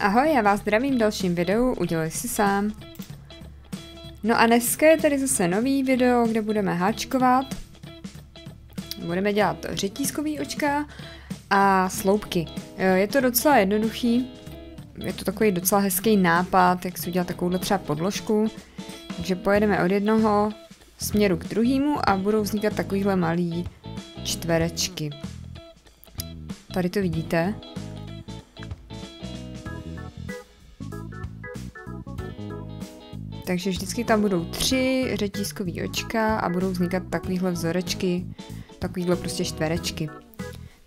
Ahoj, já vás zdravím v dalším videu, udělej si sám. No a dneska je tady zase nový video, kde budeme háčkovat. Budeme dělat řetízkový očka a sloupky. Je to docela jednoduchý, je to takový docela hezký nápad, jak si udělat takovouhle třeba podložku. Takže pojedeme od jednoho směru k druhému a budou vznikat takovýhle malý čtverečky. Tady to vidíte. Takže vždycky tam budou tři řetízkový očka a budou vznikat takovýhle vzorečky, takovýhle prostě čtverečky.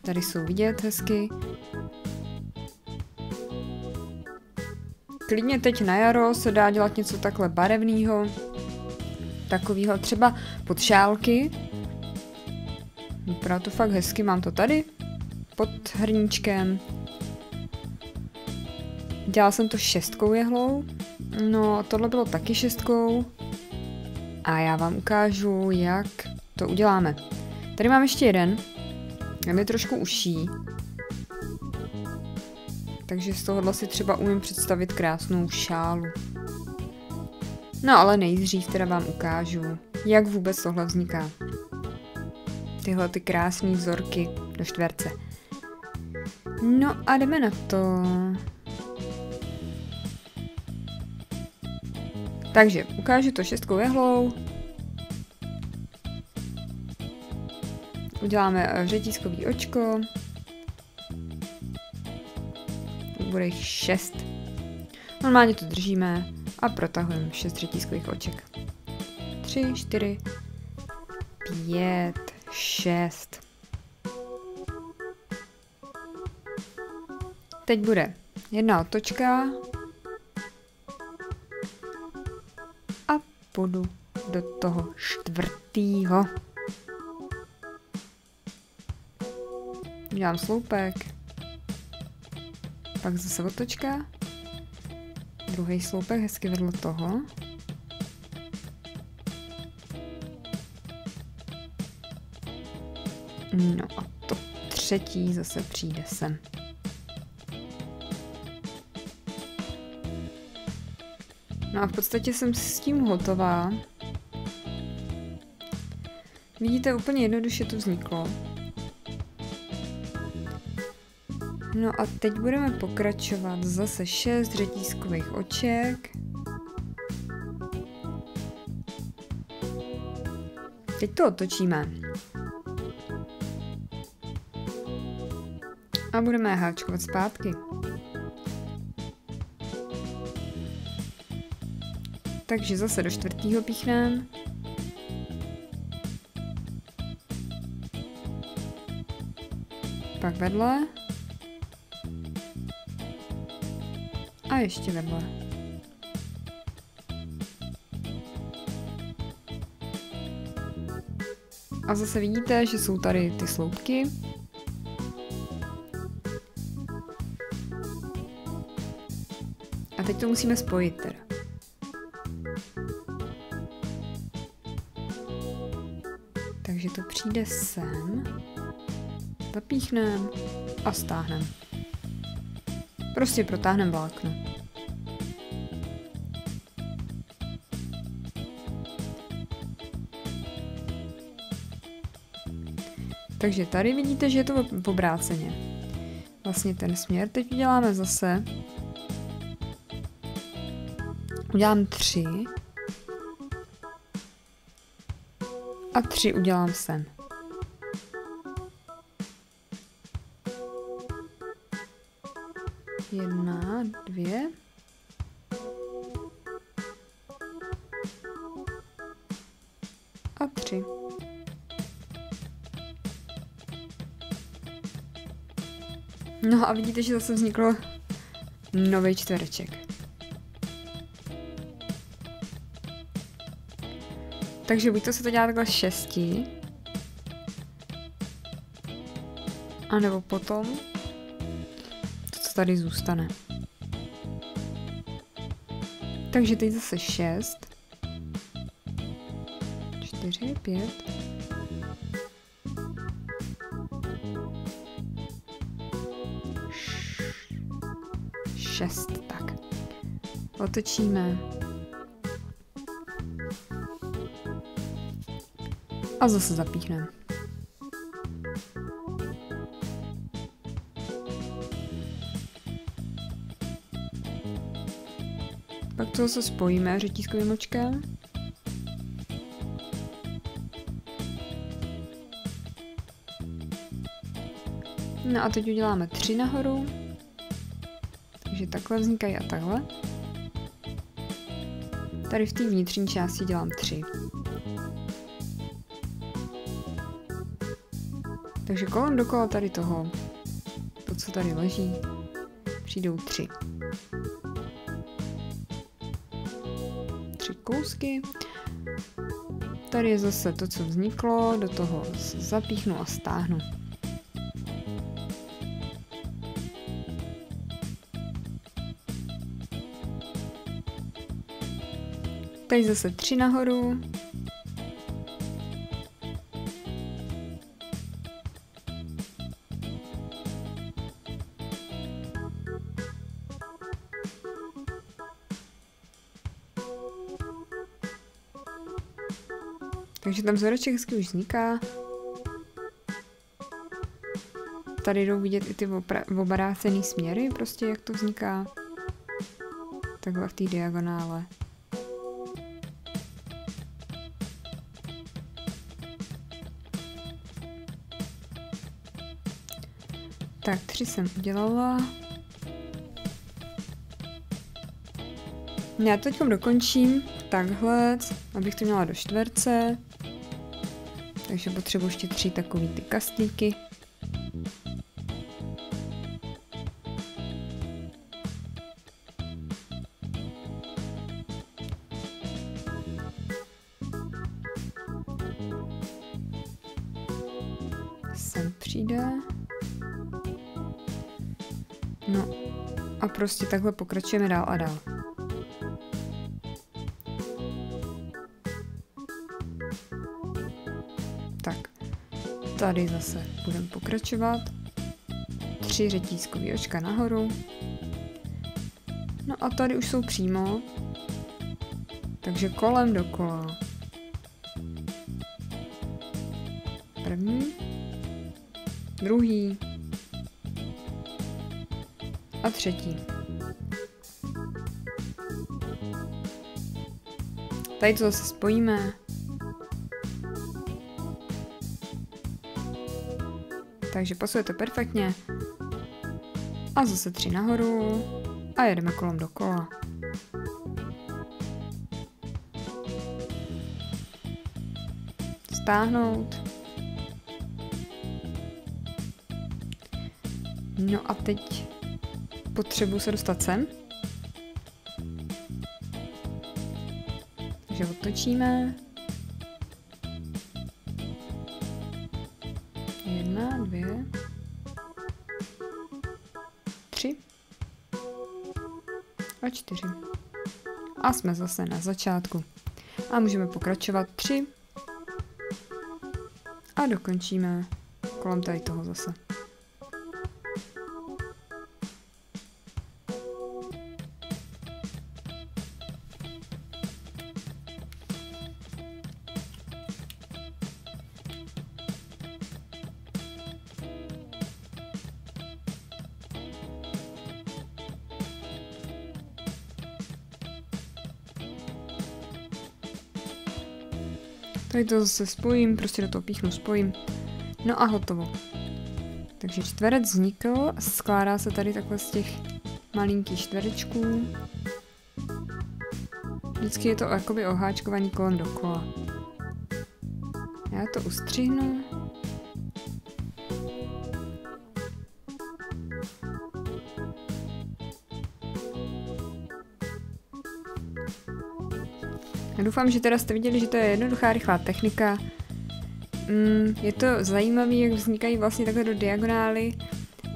Tady jsou vidět hezky. Klidně teď na jaro se dá dělat něco takhle barevného, takovýhle třeba pod šálky. Vypadá to fakt hezky, mám to tady pod hrníčkem. Dělala jsem to šestkou jehlou, no tohle bylo taky šestkou. A já vám ukážu, jak to uděláme. Tady mám ještě jeden, ten je trošku uší. Takže z tohohle si třeba umím představit krásnou šálu. No ale nejdřív teda vám ukážu, jak vůbec tohle vzniká. Tyhle ty krásné vzorky do čtverce. No a jdeme na to. Takže ukážu to šestkou jehlou. Uděláme řetízkový očko. Bude jich šest. Normálně to držíme a protahujeme šest řetízkových oček. Tři, čtyři, pět, šest. Teď bude jedna otočka půjdu do toho čtvrtýho. Udělám sloupek, pak zase otočka, druhý sloupek hezky vedle toho. No a to třetí zase přijde sem. No a v podstatě jsem s tím hotová. Vidíte, úplně jednoduše to vzniklo. No a teď budeme pokračovat zase 6 řetízkových oček. Teď to otočíme. A budeme háčkovat zpátky. Takže zase do čtvrtého píchneme. Pak vedle. A ještě vedle. A zase vidíte, že jsou tady ty sloupky. A teď to musíme spojit teda. Takže to přijde sem, zapíchnem a stáhnem. Prostě protáhnem vlákno. Takže tady vidíte, že je to v obráceně. Vlastně ten směr teď uděláme zase. Udělám tři. A tři udělám sem. Jedna, dvě. A tři. No a vidíte, že zase vzniklo nový čtvereček. Takže buď to se to dělá takhle šesti, a nebo potom to, co tady zůstane. Takže teď zase šest, čtyři, pět, 6. Tak. Otočíme. A zase zapíchneme. Pak to zase spojíme řetízkovým očkem. No a teď uděláme tři nahoru. Takže takhle vznikají a takhle. Tady v té vnitřní části dělám tři. Takže kolem dokola tady toho, to, co tady leží, přijdou tři. Tři kousky. Tady je zase to, co vzniklo, do toho zapíchnu a stáhnu. Tady zase tři nahoru. Takže tam vzoreček hezky už vzniká. Tady jdou vidět i ty obrácený směry, prostě jak to vzniká. Takhle v té diagonále. Tak, tři jsem udělala. Já to teď dokončím takhle, abych to měla do čtverce. Takže potřebuji ještě tři takový ty kastlíky. Sem přijde. No a prostě takhle pokračujeme dál a dál. Tady zase budeme pokračovat. Tři řetízkový očka nahoru. No a tady už jsou přímo. Takže kolem dokola. První. Druhý a třetí. Tady to zase spojíme. Takže pasuje to perfektně. A zase tři nahoru. A jedeme kolem dokola. Stáhnout. No a teď potřebuji se dostat sem. Takže otočíme. 3 a 4. A jsme zase na začátku. A můžeme pokračovat 3 a dokončíme kolem tady toho zase. Tady to zase spojím, prostě do toho píchnu, spojím. No a hotovo. Takže čtverec vznikl skládá se tady takhle z těch malinkých čtverečků. Vždycky je to jakoby oháčkovaný kolem dokola. Já to ustřihnu. Já doufám, že teda jste viděli, že to je jednoduchá, rychlá technika. Mm, je to zajímavé, jak vznikají vlastně takhle do diagonály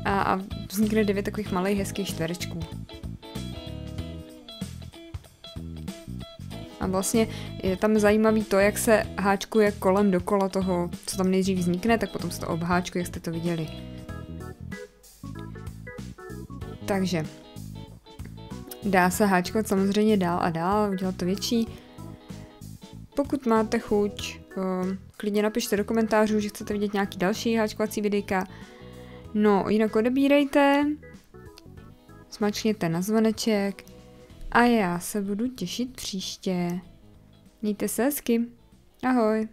a, a vznikne devět takových malých hezkých čtverečků. A vlastně je tam zajímavý to, jak se háčkuje kolem dokola toho, co tam nejdřív vznikne, tak potom se to obháčkuje, jak jste to viděli. Takže, Dá se háčkovat samozřejmě dál a dál, udělat to větší. Pokud máte chuť, um, klidně napište do komentářů, že chcete vidět nějaký další háčkovací videjka. No, jinak odebírejte, smačkněte na zvoneček a já se budu těšit příště. Mějte se hezky. Ahoj.